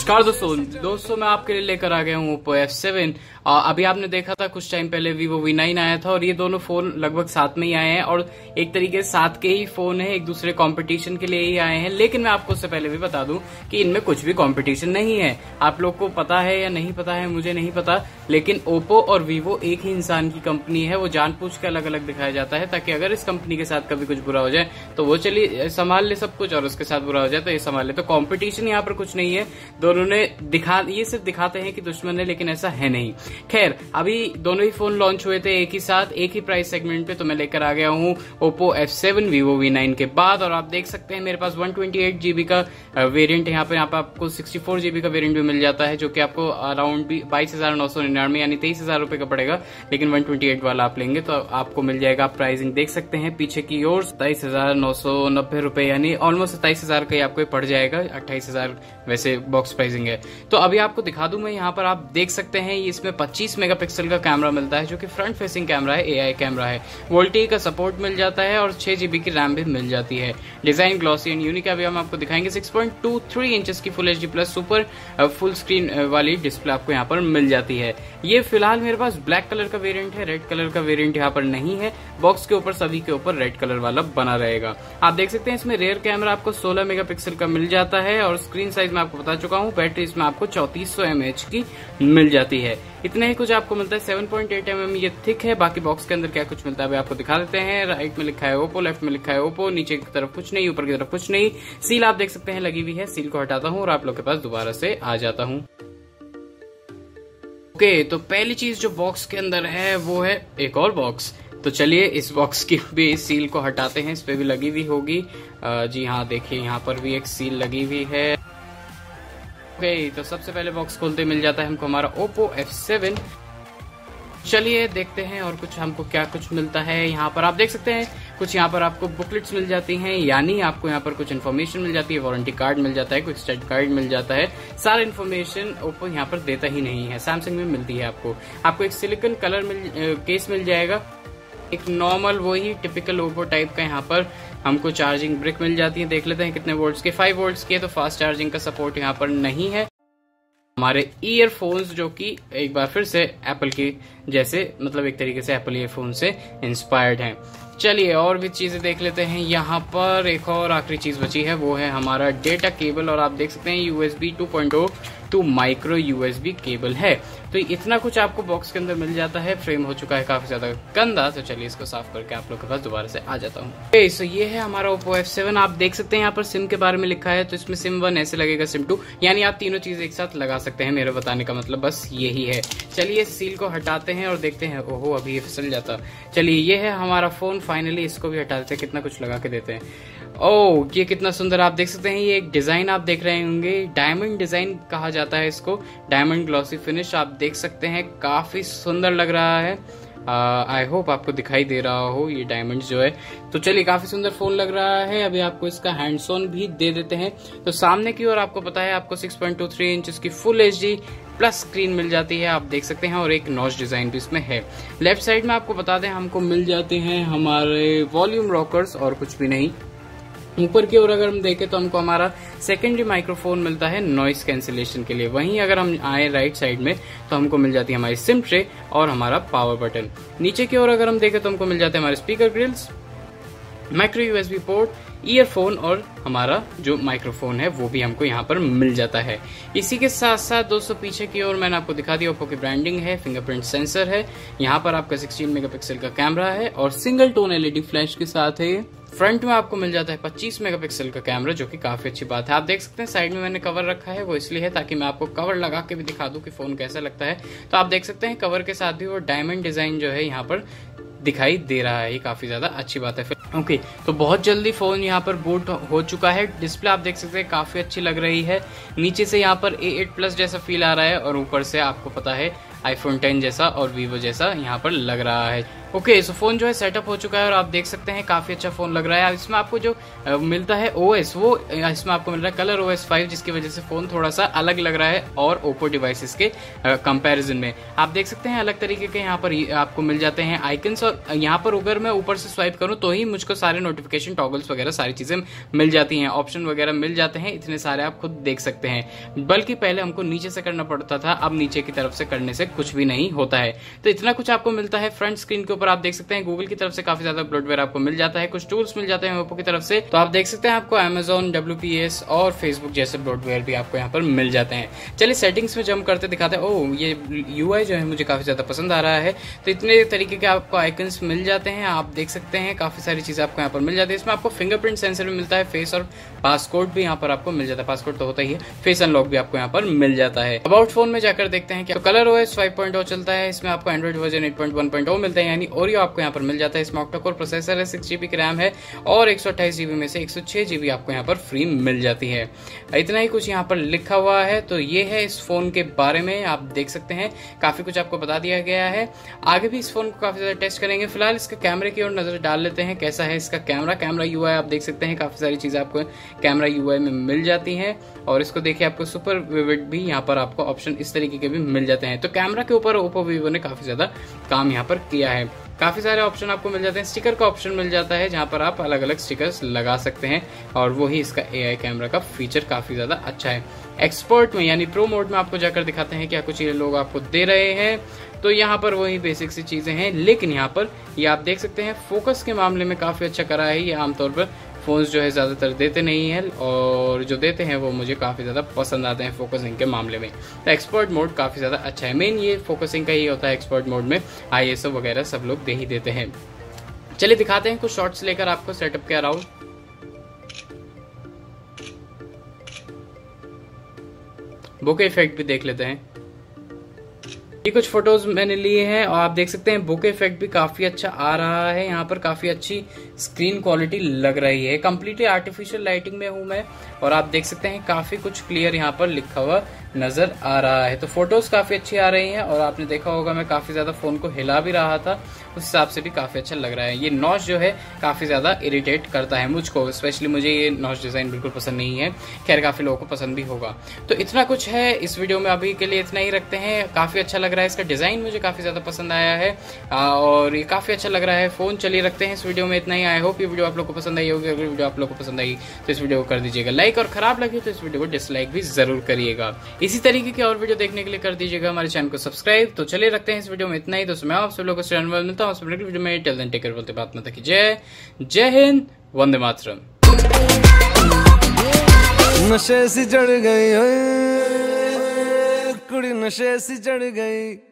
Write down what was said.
नमस्कार दोस्तों दोस्तों, मैं आपके लिए लेकर आ गया हूँ ओप्पो एफ़ सेवन अभी आपने देखा था कुछ टाइम पहले वीवो वी नाइन आया था और ये दोनों फ़ोन लगभग साथ में ही आए हैं और एक तरीके से साथ के ही फ़ोन है, एक दूसरे कंपटीशन के लिए ही आए हैं। लेकिन मैं आपको उससे पहले भी बता दूँ कि इनमें कुछ भी कंपटीशन नहीं है। आप लोग को पता है या नहीं पता है, मुझे नहीं पता, लेकिन ओप्पो और वीवो एक ही इंसान की कंपनी है, वो जानपूछ के अलग अलग दिखाया जाता है, ताकि अगर इस कंपनी के साथ कभी कुछ बुरा हो जाए तो वो चलिए, संभाल ले सब कुछ और उसके साथ बुरा हो जाए तो ये संभाल ले। तो कॉम्पिटिशन यहाँ पर कुछ नहीं है। दोनों ने दिखा, ये सिर्फ़ दिखाते हैं कि दुश्मन है, लेकिन ऐसा है नहीं। खैर, अभी दोनों ही फ़ोन लॉन्च हुए थे एक ही साथ, एक ही प्राइस सेगमेंट पे तो मैं लेकर आ गया हूँ Oppo F seven Vivo V nine के बाद, और आप देख सकते हैं मेरे पास वन ट्वेंटी एट जीबी का वेरियंट यहाँ पे यहाँ पे आपको सिक्सटी फोर जीबी का वेरियंट भी मिल जाता है, जो कि आपको अराउंड बाईस हज़ार नौ सौ निन्यानवे, यानी तेईस हज़ार रुपए का पड़ेगा, लेकिन वन ट्वेंटी एट वाला आप लेंगे तो आपको मिल जाएगा। आप प्राइसिंग देख सकते हैं, पीछे की ओर सताईस हज़ार नौ सौ नब्बे रुपए, यानी ऑलमोस्ट सताईस हज़ार का ही आपको पड़ जाएगा, अट्ठाईस हज़ार वैसे बॉक्स प्राइसिंग है। तो अभी आपको दिखा दूँ मैं, यहाँ पर आप देख सकते हैं इसमें 25 मेगापिक्सल का कैमरा मिलता है, जो कि फ्रंट फेसिंग कैमरा है एआई कैमरा है। वोल्टी का सपोर्ट मिल जाता है और छह जीबी की रैम भी मिल जाती है। डिज़ाइन ग्लॉसी एंड यूनिक अभी हम आपको दिखाएँगे। 6.23 इंचेस की full HD plus super full screen वाली डिस्प्ले आपको यहाँ पर मिल जाती है। ये फ़िलहाल मेरे पास ब्लैक कलर का वेरियंट है रेड कलर का वेरियंट यहाँ पर नहीं है। बॉक्स के ऊपर, सभी के ऊपर रेड कलर वाला बना रहेगा। आप देख सकते हैं, इसमें रेयर कैमरा आपको 16 मेगापिक्सल का मिल जाता है और स्क्रीन साइज़ में आपको बता चुका बैटरी इसमें आपको चौतीस सौ की मिल जाती है। इतना ही कुछ आपको मिलता है सेवन पॉइंट एट एम ये थिक है बाकी बॉक्स के अंदर क्या कुछ मिलता है आपको दिखा देते हैं। राइट में लिखा है ओप्पो लेफ़्ट में लिखा है ओप्पो नीचे की तरफ़ कुछ नहीं ऊपर की तरफ़ कुछ नहीं। सील आप देख सकते हैं लगी हुई है सील को हटाता हूँ और आप लोग के पास दोबारा से आ जाता हूँ। ओके okay, तो पहली चीज़ जो बॉक्स के अंदर है वो है एक और बॉक्स तो चलिए इस बॉक्स की भी इस सील को हटाते हैं इस पे भी लगी हुई होगी। जी हाँ देखिए यहाँ पर भी एक सील लगी हुई है। ओके तो सबसे पहले बॉक्स खोलते मिल जाता है हमको हमारा ओप्पो F7 चलिए देखते हैं और कुछ हमको क्या कुछ मिलता है यहाँ पर। आप देख सकते हैं, कुछ यहाँ पर आपको बुकलेट्स मिल जाती हैं, यानी आपको यहाँ पर कुछ इन्फॉर्मेशन मिल जाती है वारंटी कार्ड मिल जाता है, कुछ स्टेट कार्ड मिल जाता है। सारा इन्फॉर्मेशन ओप्पो यहाँ पर देता ही नहीं है। सैमसंग में मिलती है आपको। आपको एक सिलिकन कलर मिल केस मिल जाएगा। एक नॉर्मल वही टिपिकल ओप्पो टाइप का यहाँ पर। हमको चार्जिंग ब्रिक मिल जाती है, देख लेते हैं कितने वोल्ट्स के। फाइव वोल्ट्स के तो फास्ट चार्जिंग का सपोर्ट यहाँ पर नहीं है। हमारे ईयरफोन्स जो कि एक बार फिर से एप्पल की जैसे मतलब एक तरीके से एप्पल ईयरफोन से इंस्पायर्ड हैं। चलिए और भी चीज़ें देख लेते हैं। यहाँ पर एक और आखिरी चीज़ बची है, वो है हमारा डेटा केबल और आप देख सकते हैं USB 2.0 to micro USB cable है। तो इतना कुछ आपको बॉक्स के अंदर मिल जाता है। फ्रेम हो चुका है काफ़ी ज़्यादा गंदा। तो चलिए इसको साफ़ करके आप लोग के पास दोबारा से आ जाता हूँ। Okay, सो ये है हमारा ओप्पो एफ़ सेवन आप देख सकते हैं यहाँ पर सिम के बारे में लिखा है। तो इसमें सिम वन ऐसे लगेगा सिम टू यानी आप तीनों चीज़ एक साथ लगा सकते हैं मेरे बताने का मतलब बस यही है। चलिए सील को हटाते हैं और देखते हैं ओहो अभी ये फिसल जाता। चलिए ये है हमारा फ़ोन फाइनली इसको भी हटा देते हैं। कितना कुछ लगा के देते हैं। ओ ये कितना सुंदर आप देख सकते हैं ये एक डिज़ाइन आप देख रहे होंगे डायमंड डिज़ाइन कहा जाता है इसको डायमंड ग्लॉसी फिनिश आप देख सकते हैं काफ़ी सुंदर लग रहा है। आई uh, होप आपको दिखाई दे रहा हो ये डायमंड जो है। तो चलिए काफ़ी सुंदर फ़ोन लग रहा है अभी आपको इसका हैंड्स ऑन भी दे देते हैं। तो सामने की ओर आपको पता है आपको 6.23 इंच की फुल एचडी प्लस स्क्रीन मिल जाती है आप देख सकते हैं और एक नॉच डिज़ाइन भी इसमें है। लेफ़्ट साइड में आपको बता दें हमको मिल जाते हैं हमारे वॉल्यूम रॉकर्स और कुछ भी नहीं। ऊपर की ओर अगर हम देखें तो हमको हमारा सेकेंडरी माइक्रोफोन मिलता है नॉइस कैंसिलेशन के लिए। वहीं अगर हम आए राइट साइड में तो हमको मिल जाती है हमारी सिम ट्रे और हमारा पावर बटन नीचे की ओर अगर हम देखें तो हमको मिल जाते हैं हमारे speaker grills micro USB port earphone और हमारा जो माइक्रोफोन है, वो भी हमको यहाँ पर मिल जाता है। इसी के साथ साथ दोस्तों, पीछे की ओर मैंने आपको दिखा दिया ओप्पो की ब्रांडिंग है फिंगरप्रिंट सेंसर है। यहाँ पर आपका 16 मेगापिक्सल का कैमरा है और सिंगल टोन एलईडी फ्लैश के साथ है फ्रंट में आपको मिल जाता है 25 मेगापिक्सल का कैमरा, जो कि काफ़ी अच्छी बात है। आप देख सकते हैं, साइड में मैंने कवर रखा है, वो इसलिए है ताकि मैं आपको कवर लगा के भी दिखा दूँ कि फ़ोन कैसा लगता है। तो आप देख सकते हैं, कवर के साथ भी वो डायमंड डिज़ाइन जो है यहाँ पर दिखाई दे रहा है, ये काफ़ी ज़्यादा अच्छी बात है। फिर ओके तो बहुत जल्दी फ़ोन यहाँ पर बूट हो चुका है। डिस्प्ले आप देख सकते हैं, काफ़ी अच्छी लग रही है। नीचे से यहाँ पर ए एट प्लस जैसा फील आ रहा है और ऊपर से आपको पता है आईफोन 10 जैसा और वीवो जैसा यहाँ पर लग रहा है। Okay okay, so so phone जो है सेटअप हो चुका है और आप देख सकते हैं काफ़ी अच्छा फ़ोन लग रहा है। इसमें आपको जो मिलता है ओएस वो इसमें आपको मिल रहा है कलर ओएस फाइव जिसकी वजह से फ़ोन थोड़ा सा अलग लग रहा है और ओप्पो डिवाइसेस के कंपैरिजन में। आप देख सकते हैं अलग तरीके के यहाँ पर आपको मिल जाते हैं आइकन्स और यहाँ पर अगर मैं ऊपर से स्वाइप करूँ तो ही मुझको सारे नोटिफिकेशन टॉगल्स वगैरह सारी चीज़ें मिल जाती हैं। ऑप्शन वगैरह मिल जाते हैं इतने सारे आप खुद देख सकते हैं। बल्कि पहले हमको नीचे से करना पड़ता था अब नीचे की तरफ़ से करने से कुछ भी नहीं होता है। तो इतना कुछ आपको मिलता है फ्रंट स्क्रीन के ऊपर आप देख सकते हैं गूगल की तरफ़ से काफ़ी ज़्यादा ब्लॉडवेयर आपको मिल जाता है, कुछ टूल्स मिल जाते हैं ओप्पो की तरफ़ से तो आप देख सकते हैं आपको अमेजोन डब्ल्यू और फेसबुक जैसे ब्लॉडवेयर भी आपको यहाँ पर मिल जाते हैं। चलिए सेटिंग्स में जम करते दिखाते हैं ओ ये UI जो है मुझे काफ़ी ज़्यादा पसंद आ रहा है तो इतने तरीके के आपको आइकन्स मिल जाते हैं, आप देख सकते हैं, काफ़ी सारी चीज़ें आपको यहाँ पर मिल जाती है। इसमें आपको फिंगरप्रिंट सेंसर भी मिलता है फेस और पासकोड भी यहाँ पर आपको मिल जाता है पासकोड तो होता ही है फेस अनलॉक भी आपको यहाँ पर मिल जाता है। अबाउट फ़ोन में जाकर देखते हैं तो कलर ओएस 5.0 चलता है, इसमें आपको एंड्रॉइड वर्जन 8.1.0 मिलता है, यानी ओरियो आपको यहाँ पर मिल जाता है इसमें ऑक्टाकोर प्रोसेसर है सिक्स जीबी रैम है और एक में से एक जीबी आपको यहाँ पर फ्री मिल जाती है। इतना ही कुछ यहाँ पर लिखा हुआ है तो ये है इस फ़ोन के बारे में आप देख सकते हैं। काफ़ी कुछ आपको बता दिया गया है। आगे भी इस फ़ोन को काफ़ी ज़्यादा टेस्ट करेंगे। फ़िलहाल इसके कैमरे की ओर नज़र डाल लेते हैं, कैसा है इसका कैमरा कैमरा यूआई आप देख सकते हैं, काफ़ी सारी चीज़ें आपको कैमरा यूआई में मिल जाती है। और इसको देखिए, आपको सुपर विविड भी यहाँ पर आपको ऑप्शन इस तरीके के भी मिल जाते हैं। तो कैमरा के ऊपर ओप्पो वीवो ने काफ़ी ज़्यादा काम यहाँ पर किया है। काफ़ी सारे ऑप्शन आपको मिल जाते हैं। स्टिकर का ऑप्शन मिल जाता है, जहाँ पर आप अलग अलग स्टिकर्स लगा सकते हैं और वही इसका एआई कैमरा का फीचर काफ़ी ज़्यादा अच्छा है। एक्सपर्ट में, यानी प्रो मोड में आपको जाकर दिखाते हैं क्या कुछ ये लोग आपको दे रहे हैं। तो यहाँ पर वही बेसिक सी चीज़ें हैं, लेकिन यहाँ पर ये आप देख सकते हैं फोकस के मामले में काफ़ी अच्छा करा है ये आमतौर पर। फ़ोन्स जो है ज़्यादातर देते नहीं है और जो देते हैं वो मुझे काफ़ी ज़्यादा पसंद आते हैं फोकसिंग के मामले में। तो एक्सपर्ट मोड काफ़ी ज़्यादा अच्छा है। मेन ये फोकसिंग का ही होता है एक्सपर्ट मोड में। आई वगैरह सब लोग दे ही देते हैं। चलिए दिखाते हैं कुछ शॉर्ट्स लेकर आपको सेटअप के अराउंड बुके इफ़ेक्ट भी देख लेते हैं। ये कुछ फ़ोटोज़ मैंने लिए हैं और आप देख सकते हैं बुक इफ़ेक्ट भी काफ़ी अच्छा आ रहा है। यहाँ पर काफ़ी अच्छी स्क्रीन क्वालिटी लग रही है। कम्प्लीटली आर्टिफिशियल लाइटिंग में हूँ मैं और आप देख सकते हैं काफ़ी कुछ क्लियर यहाँ पर लिखा हुआ नज़र आ रहा है। तो फ़ोटोज़ काफ़ी अच्छी आ रही हैं और आपने देखा होगा मैं काफ़ी ज़्यादा फ़ोन को हिला भी रहा था। उस हिसाब से भी काफ़ी अच्छा लग रहा है। ये नॉच जो है काफ़ी ज़्यादा इरिटेट करता है मुझको स्पेशली मुझे ये नॉच डिज़ाइन बिल्कुल पसंद नहीं है। खैर, काफ़ी लोगों को पसंद भी होगा। तो इतना कुछ है। इस वीडियो में अभी के लिए इतना ही रखते हैं। काफ़ी अच्छा लग रहा है, इसका डिज़ाइन मुझे काफ़ी ज़्यादा पसंद आया है। और ये काफ़ी अच्छा लग रहा है फ़ोन चलिए रखते हैं इस वीडियो में इतना ही। आई होप ये वीडियो आप लोग को पसंद आई होगी, अगर वीडियो आप लोग को पसंद आई तो इस वीडियो को कर दीजिएगा लाइक और खराब लगे तो इस वीडियो को डिसलाइक भी ज़रूर करिएगा। इसी तरीके की और वीडियो देखने के लिए कर दीजिएगा हमारे चैनल को सब्सक्राइब तो चलिए रखते हैं इस वीडियो में इतना ही। तो मैं आप सब लोगों मिलता हूँ वीडियो में। टेल देन टेकर बोलते बात की जय जय हिंद, वंदे मातरम। नशे सी चढ़ गई कुड़ी नशे से चढ़ गई।